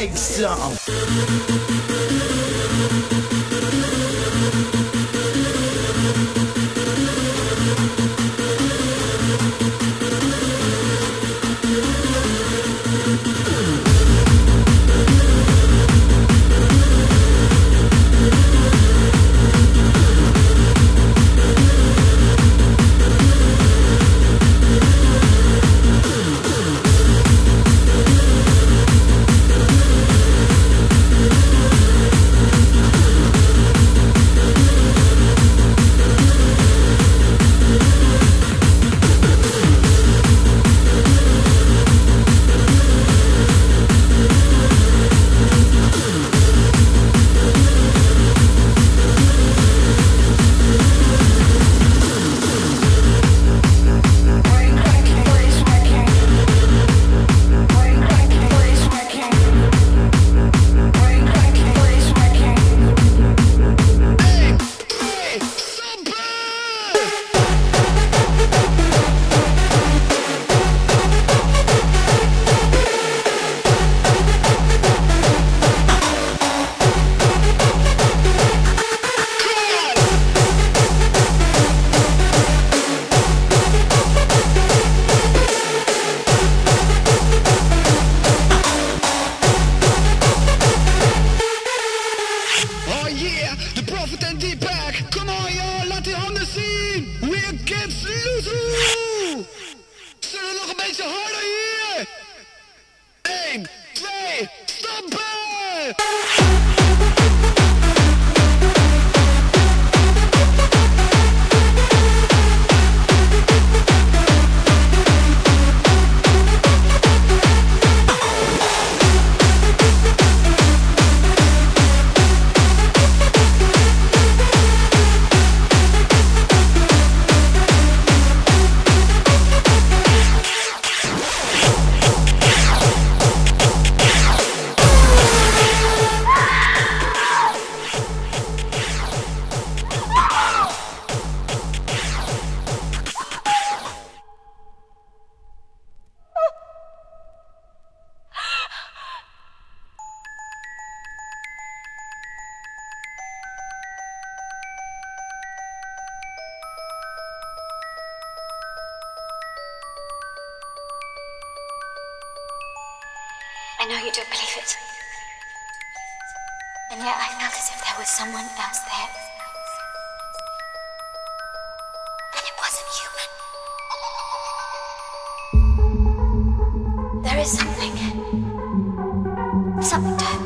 take some. Prophet en D-Pack. Kom on, joh, laat die handen zien. We're kids loser. Zullen we nog een beetje harder hier? 1, 2, stoppen! I know you don't believe it. And yet I felt as if there was someone else there. And it wasn't human. There is something. Something to